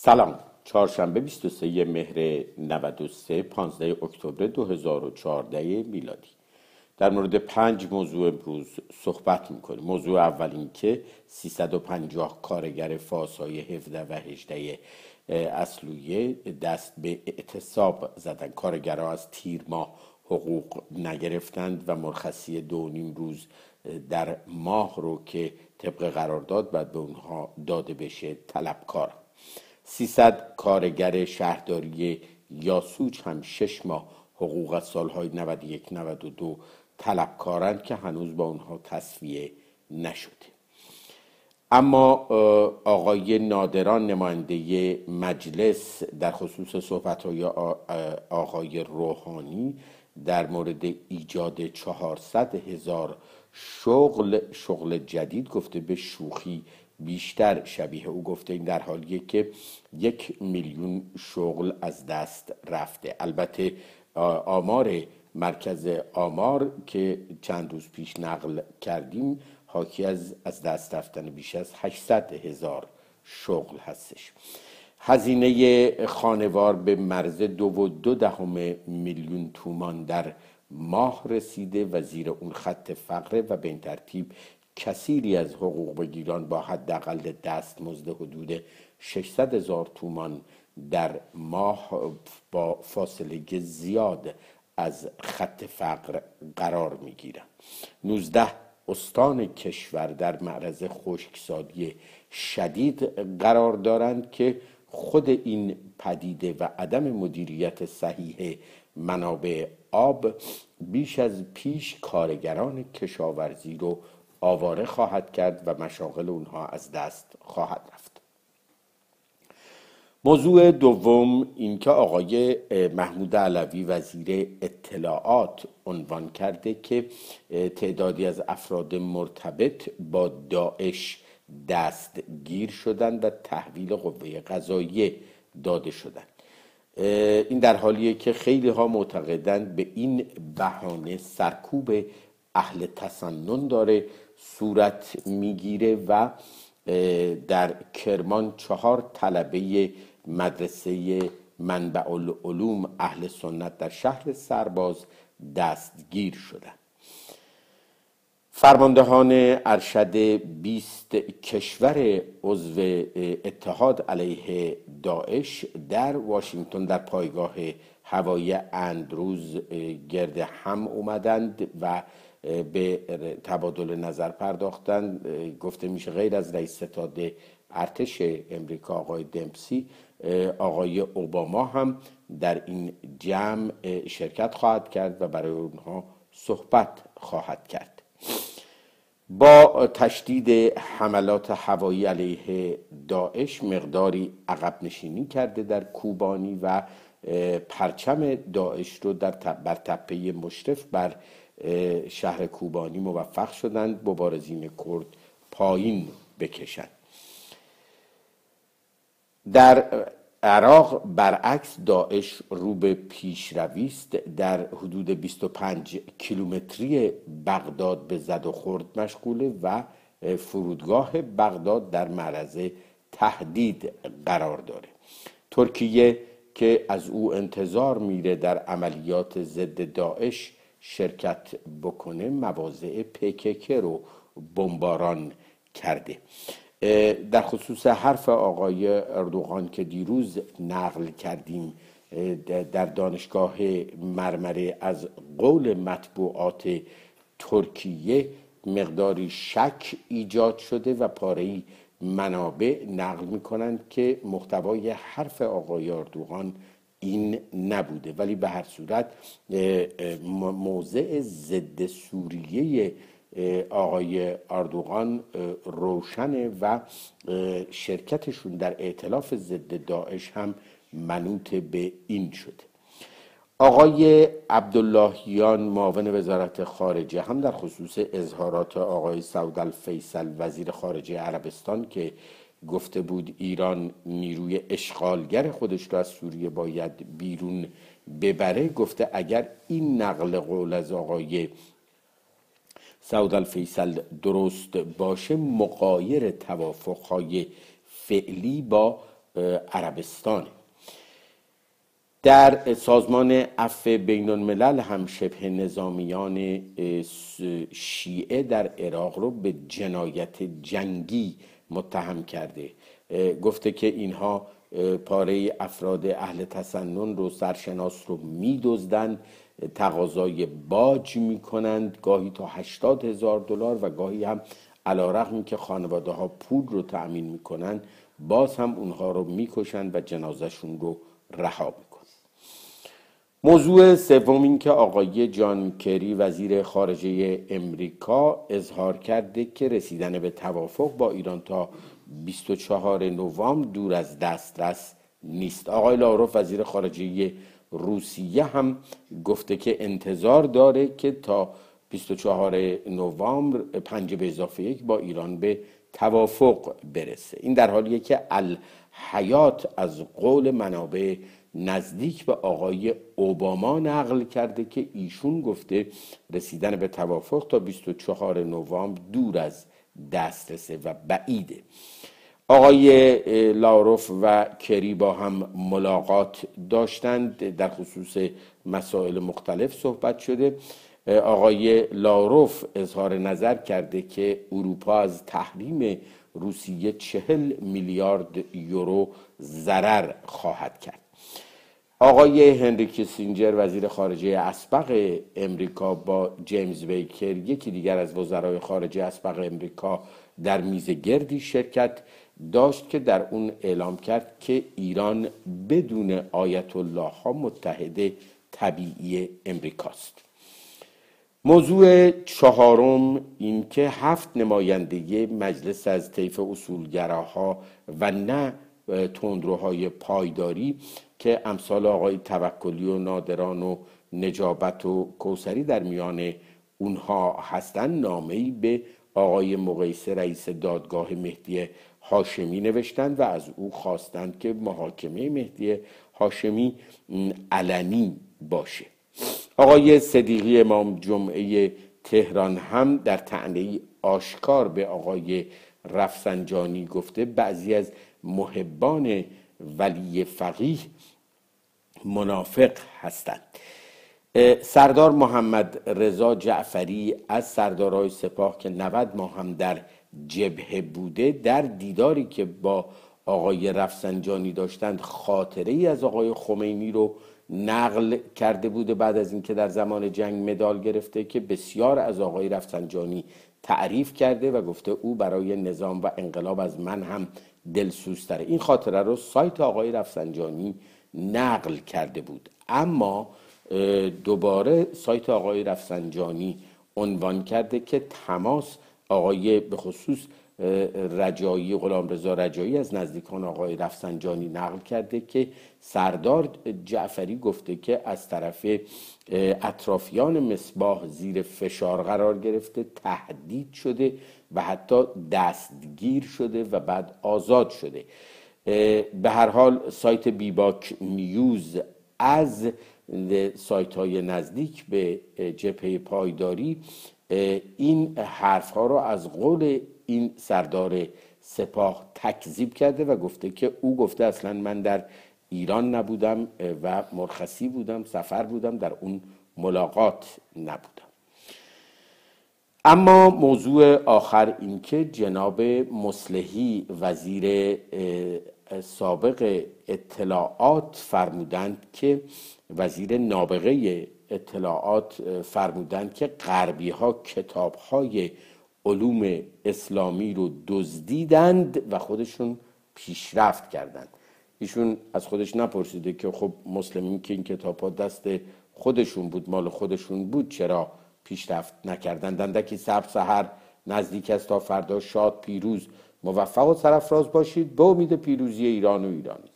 سلام. چهارشنبه 23 مهر 93 15 اکتبر 2014 میلادی. در مورد پنج موضوع امروز صحبت می‌کنیم. موضوع اول این که 350 کارگر فاسای 17 و 18 اصلویه دست به اعتصاب زدن. کارگرها از تیر ماه حقوق نگرفتند و مرخصی دو نیم روز در ماه رو که طبق قرارداد باید به اونها داده بشه طلبکار. 300 کارگر شهرداری یاسوج هم شش ماه حقوق از سالهای 91 92 طلبکارند که هنوز با اونها تصویه نشده. اما آقای نادران نماینده مجلس در خصوص صحبت های آقای روحانی در مورد ایجاد 400 هزار شغل شغل جدید گفته به شوخی بیشتر شبیه او گفته این در حالیه که یک میلیون شغل از دست رفته. البته آمار مرکز آمار که چند روز پیش نقل کردیم حاکی از از دست رفتن بیش از 800 هزار شغل هستش. هزینه خانوار به مرز دو و دو دهم میلیون تومان در ماه رسیده و زیر اون خط فقره و به این ترتیب کثیری از حقوق بگیران با حداقل دستمزد حدود 600 هزار تومان در ماه با فاصله زیاد از خط فقر قرار می گیرن 19 استان کشور در معرض خشکسالی شدید قرار دارند که خود این پدیده و عدم مدیریت صحیح منابع آب بیش از پیش کارگران کشاورزی رو آواره خواهد کرد و مشاغل اونها از دست خواهد رفت. موضوع دوم اینکه آقای محمود علوی وزیر اطلاعات عنوان کرده که تعدادی از افراد مرتبط با داعش دستگیر شدند و تحویل قوه قضاییه داده شدند. این در حالیه که خیلی ها معتقدند به این بهانه سرکوب اهل تسنن داره صورت می‌گیره و در کرمان چهار طلبه مدرسه منبع العلوم اهل سنت در شهر سرباز دستگیر شدند فرماندهان ارشد 20 کشور عضو اتحاد علیه داعش در واشنگتن در پایگاه هوایی اندروز گرد هم اومدند و به تبادل نظر پرداختند گفته میشه غیر از رئیس ستاد ارتش امریکا آقای دمپسی آقای اوباما هم در این جمع شرکت خواهد کرد و برای اونها صحبت خواهد کرد. با تشدید حملات هوایی علیه داعش مقداری عقب نشینی کرده در کوبانی و پرچم داعش رو در بر تپه مشرف بر شهر کوبانی موفق شدند مبارزین کرد پایین بکشند. در عراق برعکس داعش رو به پیشروی است. در حدود 25 کیلومتری بغداد به زد و خورد مشغوله و فرودگاه بغداد در معرض تهدید قرار داره. ترکیه که از او انتظار میره در عملیات ضد داعش شرکت بکنه مواضع پکک رو بمباران کرده. در خصوص حرف آقای اردوغان که دیروز نقل کردیم در دانشگاه مرمره از قول مطبوعات ترکیه مقداری شک ایجاد شده و پاره منابع نقل می‌کنند که محتوای حرف آقای اردوغان این نبوده. ولی به هر صورت موضع ضد سوریه آقای اردوغان روشنه و شرکتشون در ائتلاف ضد داعش هم منوط به این شده. آقای عبداللهیان معاون وزارت خارجه هم در خصوص اظهارات آقای سعود الفیصل وزیر خارجه عربستان که گفته بود ایران نیروی اشغالگر خودش را از سوریه باید بیرون ببره گفته اگر این نقل قول از آقای سعود الفیصل درست باشه مقایر توافقهای فعلی با عربستانه. در سازمان عفو بین الملل هم شبه نظامیان شیعه در عراق رو به جنایت جنگی متهم کرده. گفته که اینها پاره افراد اهل تسنن رو سرشناس رو میدزدند تقاضای باج می‌کنند گاهی تا هشتاد هزار دلار و گاهی هم علا رقم که خانواده ها پول رو تأمین می‌کنند باز هم اونها رو می‌کشند و جنازشون رو رها موضوع سوم این که آقای جان کری وزیر خارجه امریکا اظهار کرده که رسیدن به توافق با ایران تا 24 نوامبر دور از دسترس نیست. آقای لاروف وزیر خارجه روسیه هم گفته که انتظار داره که تا 24 نوامبر پنج به اضافه یک با ایران به توافق برسه. این در حالیه که الحیات از قول منابع نزدیک به آقای اوباما نقل کرده که ایشون گفته رسیدن به توافق تا 24 نوامبر دور از دسترسه و بعیده. آقای لاروف و کری با هم ملاقات داشتند. در خصوص مسائل مختلف صحبت شده. آقای لاروف اظهار نظر کرده که اروپا از تحریم روسیه چهل میلیارد یورو ضرر خواهد کرد. آقای هنری کیسینجر وزیر خارجه اسبق امریکا با جیمز بیکر یکی دیگر از وزرای خارجه اسبق امریکا در میز گردی شرکت داشت که در اون اعلام کرد که ایران بدون آیت الله ها متحد طبیعی امریکاست. موضوع چهارم این که هفت نماینده مجلس از طیف اصولگراها و نه تندروهای پایداری که امثال آقای توکلی و نادران و نجابت و کوسری در میان اونها هستند نامه‌ای به آقای مقیس رئیس دادگاه مهدی هاشمی نوشتند و از او خواستند که محاکمه مهدی هاشمی علنی باشه. آقای صدیقی امام جمعه تهران هم در تعنی آشکار به آقای رفسنجانی گفته بعضی از محبان ولی فقیه منافق هستند. سردار محمد رضا جعفری از سردارای سپاه که 90 ماه هم در جبهه بوده در دیداری که با آقای رفسنجانی داشتند خاطره ای از آقای خمینی رو نقل کرده بوده بعد از اینکه در زمان جنگ مدال گرفته که بسیار از آقای رفسنجانی تعریف کرده و گفته او برای نظام و انقلاب از من هم دلسوزتره. این خاطره رو سایت آقای رفسنجانی نقل کرده بود. اما دوباره سایت آقای رفسنجانی عنوان کرده که تماس آقای به خصوص رجایی غلام رضا رجایی از نزدیکان آقای رفسنجانی نقل کرده که سردار جعفری گفته که از طرف اطرافیان مصباح زیر فشار قرار گرفته تهدید شده و حتی دستگیر شده و بعد آزاد شده. به هر حال سایت بیباک نیوز از سایت های نزدیک به جبهه پایداری این حرف ها رو از قول این سردار سپاه تکذیب کرده و گفته که او گفته اصلا من در ایران نبودم و مرخصی بودم سفر بودم در اون ملاقات نبودم. اما موضوع آخر این که جناب مسلحی وزیر سابق اطلاعات فرمودند که وزیر نابغه اطلاعات فرمودند که غربی ها کتاب های علوم اسلامی رو دزدیدند و خودشون پیشرفت کردند. ایشون از خودش نپرسیده که خب مسلمین که این کتاب ها دست خودشون بود مال خودشون بود چرا پیشرفت نکردند؟ دندکی سب سهر نزدیک است تا فردا شاد پیروز موفق و سرفراز باشید. به امید پیروزی ایران و ایرانی.